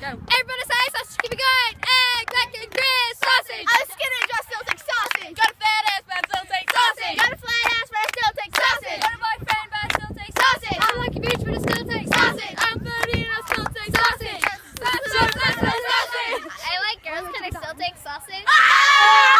Everybody say sausage, keep it going. Egg, bacon, grits, sausage. I'm skinny, but I still take sausage. Got a fat ass, but I still take sausage. Got a flat ass, but I still take sausage. Got a boyfriend, but I still take Sausage. I'm like a bitch, but I still take Sausage. I'm 30 and I still take sausage. Sausage, sausage, sausage. I like girls. Can I still take sausage? Ah!